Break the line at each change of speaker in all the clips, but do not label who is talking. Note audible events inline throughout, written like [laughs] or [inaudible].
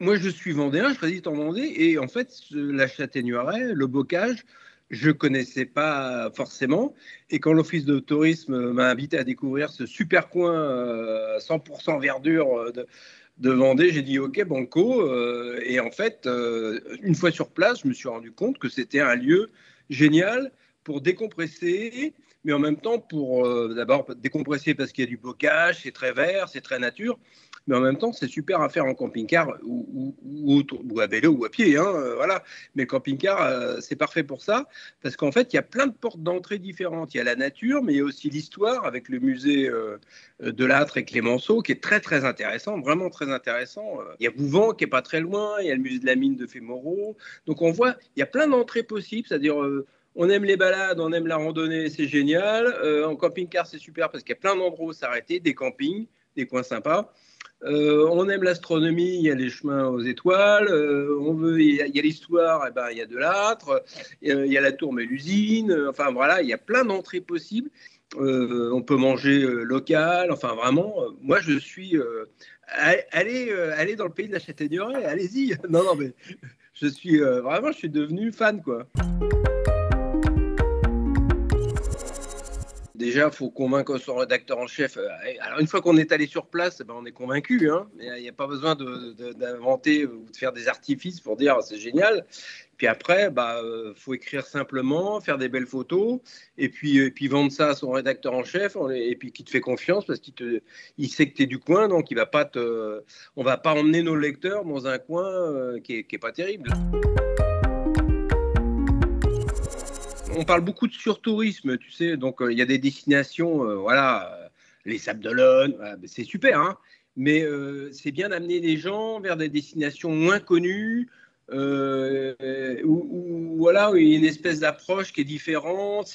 moi, je suis vendéen, je réside en Vendée, et en fait, la châtaigneraie, le bocage, je connaissais pas forcément. Et quand l'Office de tourisme m'a invité à découvrir ce super coin 100% euh, verdure euh, de, Vendée, j'ai dit OK, banco. Euh, et en fait, une fois sur place, je me suis rendu compte que c'était un lieu génial pour décompresser, mais en même temps pour d'abord décompresser parce qu'il y a du bocage, c'est très vert, c'est très nature, mais en même temps, c'est super à faire en camping-car ou, à vélo ou à pied. Hein, euh, voilà. Mais camping-car, euh, c'est parfait pour ça, parce qu'en fait, il y a plein de portes d'entrée différentes. Il y a la nature, mais il y a aussi l'histoire avec le musée euh, de l'Âtre et Clémenceau, qui est très, très intéressant, vraiment très intéressant. Il y a Bouvant, qui est pas très loin, il y a le musée de la mine de Fémoreau. Donc, on voit, il y a plein d'entrées possibles, c'est-à-dire on aime les balades, on aime la randonnée, c'est génial. en camping-car, c'est super parce qu'il y a plein d'endroits où s'arrêter, des campings, des coins sympas. Euh, on aime l'astronomie, il y a les chemins aux étoiles. Euh, on veut, il y a, l'histoire, eh ben, il y a de l'âtre. Il y a la tour Mélusine. Enfin voilà, il y a plein d'entrées possibles. Euh, on peut manger local. Enfin vraiment, moi je suis. allez, allez dans le pays de la châtaigneraie, allez-y. [laughs] Non, non, mais je suis vraiment, je suis devenu fan quoi. Déjà, il faut convaincre son rédacteur en chef. Euh, alors, une fois qu'on est allé sur place, ben, on est convaincu. Hein. Il n'y a pas besoin d'inventer ou de faire des artifices pour dire c'est génial. Puis après, il bah, euh, faut écrire simplement, faire des belles photos, et puis, et puis vendre ça à son rédacteur en chef, et puis qui te fait confiance parce qu'il sait que tu es du coin, donc il va pas te, on va pas emmener nos lecteurs dans un coin euh, qui, est, pas terrible on parle beaucoup de surtourisme, tu sais, donc euh, il y a des destinations, euh, voilà, euh, les Sables d'Olonne, c'est super, hein, mais c'est bien d'amener les gens vers des destinations moins connues, où, voilà, il y a une espèce d'approche qui est différente,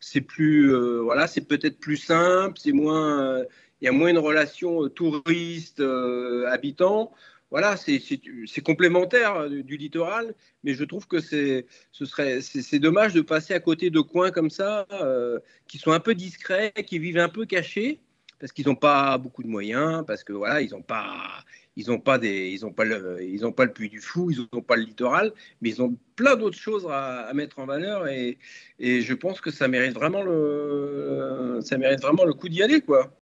c'est plus, voilà, c'est peut-être plus simple, c'est moins, il y a moins une relation touriste-habitant voilà, c'est complémentaire euh, du, littoral, mais je trouve que c'est dommage de passer à côté de coins comme ça, euh, qui sont un peu discrets, qui vivent un peu cachés, parce qu'ils n'ont pas beaucoup de moyens, parce que voilà, ils n'ont pas, ils ont pas des, ils ont pas le, ils pas le puits du Fou, ils n'ont pas le littoral, mais ils ont plein d'autres choses à, mettre en valeur, et, et je pense que ça mérite vraiment le, ça mérite vraiment le coup d'y aller, quoi.